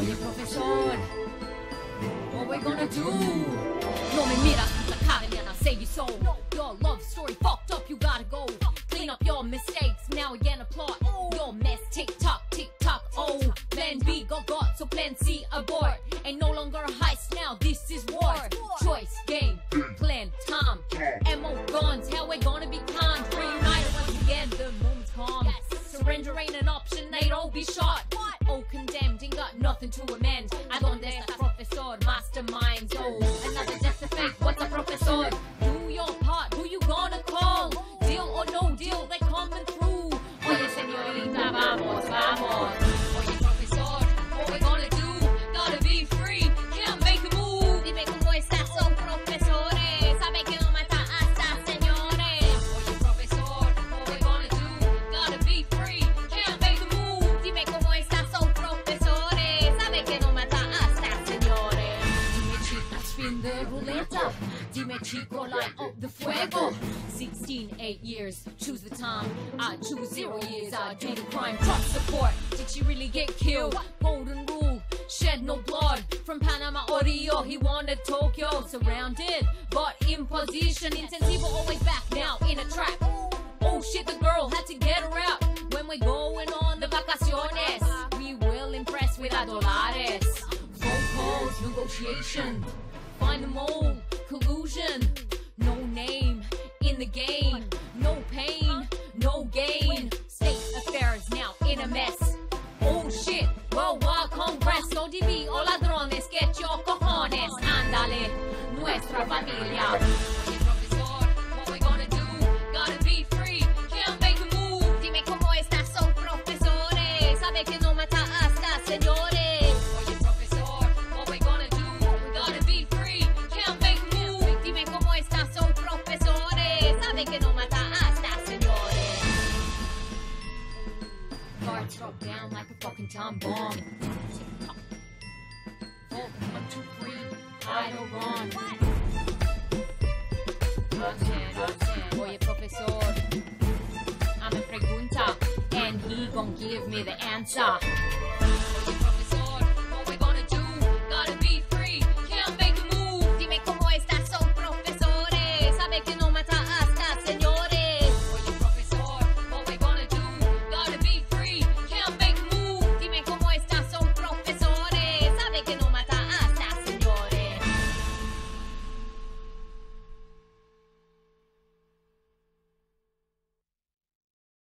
Oye, profesor, what we gonna do? No me miras la cara, and I say you so. Your love story fucked up, you gotta go. Clean up your mistakes, now again applaud. Your mess, tick nothing to amend. The ruleta. Dime chico, light up the fuego. 16, 8 years, choose the time. I choose zero years, I do the crime. Trust support, did she really get killed? Golden rule, shed no blood. From Panama or Rio, he wanted Tokyo. Surrounded, but in position. Intensivo always back now, in a trap. Oh shit, the girl had to get her out. When we're going on the vacaciones, we will impress with our dólares. Phone calls, negotiation, find collusion. No name in the game, no pain, no gain. State affairs now in a mess. Oh shit, worldwide congress, ODB o ladrones, get your cojones. Ándale, nuestra familia. Guards drop down like a fucking time bomb. Four, one, two, three, hide or run. Understand, understand. Oye, profesor, I'm a pregunta, and he gon' give me the answer.